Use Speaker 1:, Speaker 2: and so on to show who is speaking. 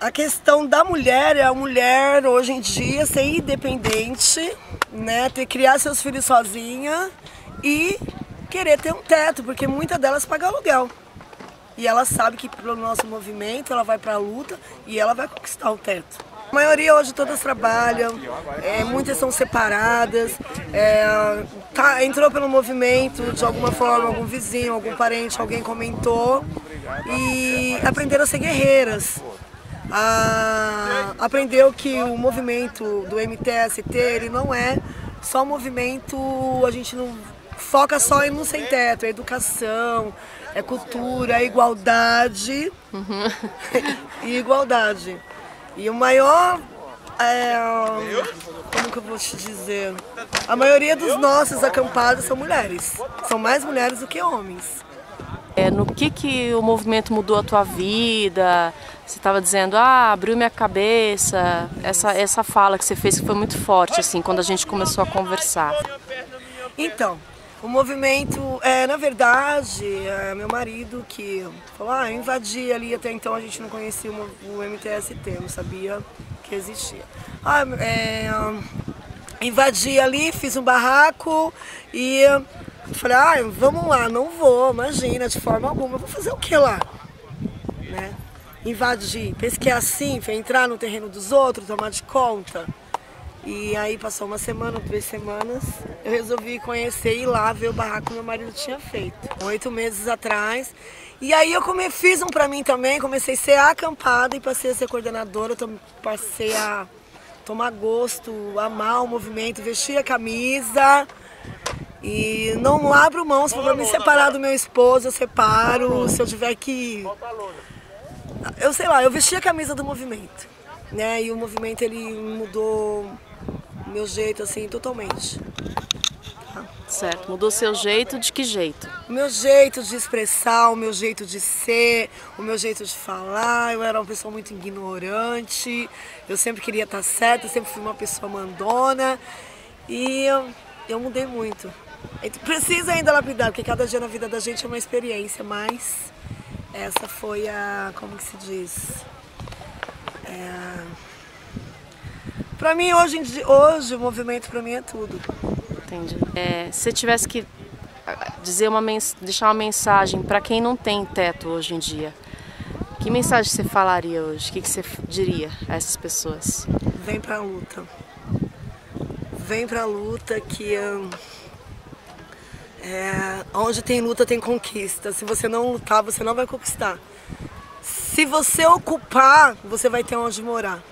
Speaker 1: a questão da mulher é a mulher hoje em dia ser independente, né? Ter criar seus filhos sozinha e querer ter um teto, porque muitas delas pagam aluguel. E ela sabe que pelo nosso movimento ela vai para a luta e ela vai conquistar o teto. A maioria hoje todas trabalham, é, muitas são separadas, é, tá, entrou pelo movimento de alguma forma, algum vizinho, algum parente, alguém comentou e aprenderam a ser guerreiras. Ah, aprendeu que o movimento do MTST ele não é só um movimento, a gente não foca só em no sem teto, é educação, é cultura, é igualdade uhum. e igualdade. E o maior. É, como que eu vou te dizer? A maioria dos nossos acampados são mulheres. São mais mulheres do que homens.
Speaker 2: É, no que, que o movimento mudou a tua vida? Você estava dizendo, ah, abriu minha cabeça. Essa, essa fala que você fez que foi muito forte, assim, quando a gente começou a conversar.
Speaker 1: Então, o movimento, é, na verdade, é meu marido que falou, ah, eu invadi ali, até então a gente não conhecia o, o MTST, não sabia que existia. Ah, é, invadi ali, fiz um barraco e falei, ah, vamos lá, não vou, imagina, de forma alguma, vou fazer o que lá? Né? Invadir, pensa que é assim, entrar no terreno dos outros, tomar de conta. E aí passou uma semana, duas semanas, eu resolvi conhecer e ir lá ver o barraco que meu marido tinha feito. Oito meses atrás. E aí eu come, fiz um pra mim também, comecei a ser acampada e passei a ser coordenadora, passei a tomar gosto, amar o movimento, vestir a camisa. E não abro mão, se for pra me separar do meu esposo, eu separo, se eu tiver que... Eu sei lá, eu vesti a camisa do movimento, né? E o movimento ele mudou meu jeito assim totalmente.
Speaker 2: Certo, mudou seu jeito de que jeito?
Speaker 1: O meu jeito de expressar, o meu jeito de ser, o meu jeito de falar. Eu era uma pessoa muito ignorante, eu sempre queria estar certa, eu sempre fui uma pessoa mandona e eu, eu mudei muito. Precisa ainda lapidar, porque cada dia na vida da gente é uma experiência, mas essa foi a. como que se diz? É, Pra mim, hoje, hoje o movimento pra mim é tudo.
Speaker 2: Entendi. É, se tivesse que ah, dizer uma deixar uma mensagem para quem não tem teto hoje em dia, que mensagem você falaria hoje? O que, que você diria a essas pessoas?
Speaker 1: Vem pra luta. Vem pra luta que hum, é, onde tem luta tem conquista. Se você não lutar, você não vai conquistar. Se você ocupar, você vai ter onde morar.